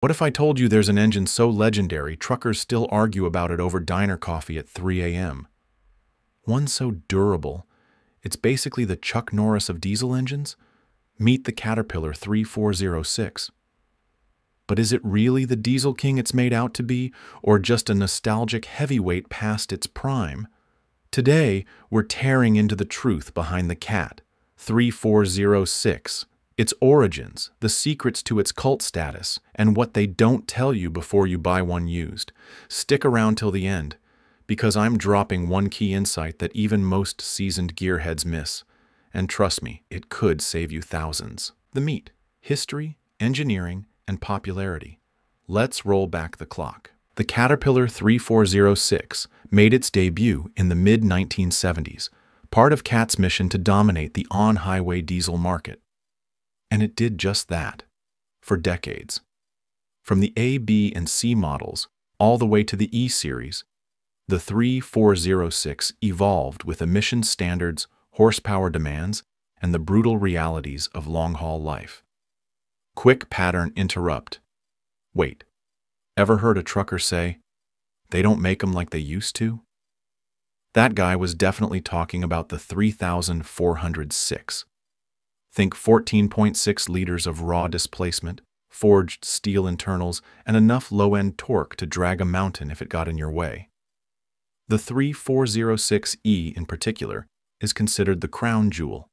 What if I told you there's an engine so legendary truckers still argue about it over diner coffee at 3 a.m.? One so durable, it's basically the Chuck Norris of diesel engines? Meet the Caterpillar 3406. But is it really the diesel king it's made out to be, or just a nostalgic heavyweight past its prime? Today, we're tearing into the truth behind the Cat 3406, its origins, the secrets to its cult status, and what they don't tell you before you buy one used. Stick around till the end, because I'm dropping one key insight that even most seasoned gearheads miss. And trust me, it could save you thousands. The meat, history, engineering, and popularity. Let's roll back the clock. The Caterpillar 3406 made its debut in the mid-1970s, part of CAT's mission to dominate the on-highway diesel market. And it did just that, for decades. From the A, B, and C models, all the way to the E series, the 3406 evolved with emission standards, horsepower demands, and the brutal realities of long-haul life. Quick pattern interrupt. Wait, ever heard a trucker say, they don't make make 'em like they used to? That guy was definitely talking about the 3406. Think 14.6 liters of raw displacement, forged steel internals, and enough low-end torque to drag a mountain if it got in your way. The 3406E in particular is considered the crown jewel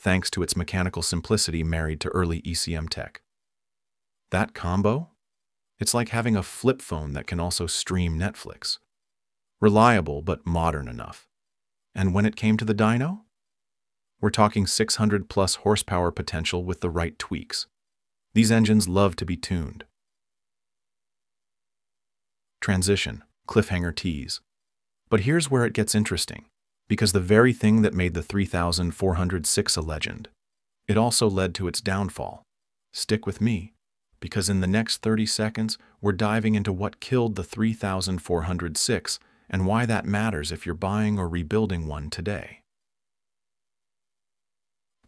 thanks to its mechanical simplicity married to early ECM tech. That combo? It's like having a flip phone that can also stream Netflix. Reliable, but modern enough. And when it came to the dyno? We're talking 600 plus horsepower potential with the right tweaks. These engines love to be tuned. Transition, cliffhanger tease. But here's where it gets interesting because the very thing that made the 3406 a legend, it also led to its downfall. Stick with me, because in the next 30 seconds, we're diving into what killed the 3406 and why that matters if you're buying or rebuilding one today.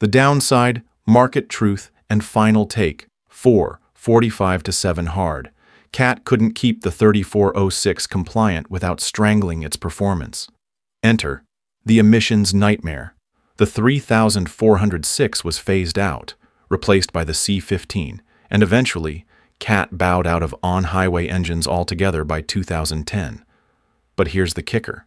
The downside, market truth, and final take 4, 45 to 7 hard. CAT couldn't keep the 3406 compliant without strangling its performance. Enter the emissions nightmare. The 3406 was phased out, replaced by the C15, and eventually, CAT bowed out of on-highway engines altogether by 2010. But here's the kicker.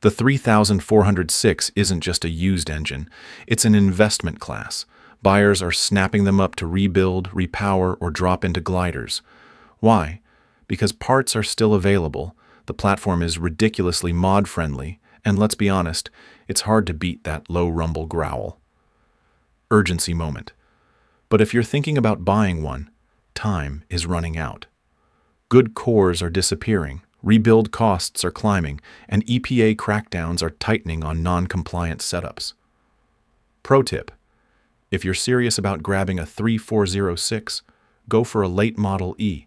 The 3406 isn't just a used engine, it's an investment class. Buyers are snapping them up to rebuild, repower, or drop into gliders. Why? Because parts are still available, the platform is ridiculously mod-friendly, and let's be honest, it's hard to beat that low rumble growl. Urgency moment. But if you're thinking about buying one, time is running out. Good cores are disappearing, rebuild costs are climbing, and EPA crackdowns are tightening on non-compliant setups. Pro tip. If you're serious about grabbing a 3406, go for a late Model E.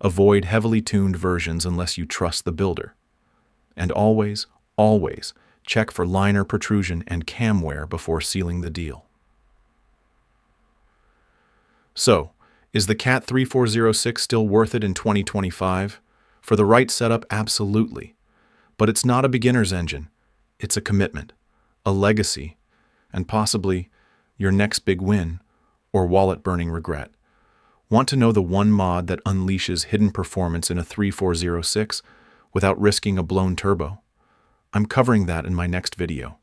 Avoid heavily tuned versions unless you trust the builder. And always, Always check for liner protrusion and cam wear before sealing the deal. So, is the CAT 3406 still worth it in 2025? For the right setup, absolutely. But it's not a beginner's engine. It's a commitment, a legacy, and possibly your next big win or wallet-burning regret. Want to know the one mod that unleashes hidden performance in a 3406 without risking a blown turbo? I'm covering that in my next video.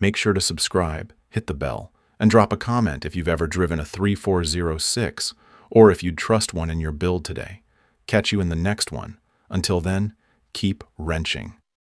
Make sure to subscribe, hit the bell, and drop a comment if you've ever driven a 3406 or if you'd trust one in your build today. Catch you in the next one. Until then, keep wrenching.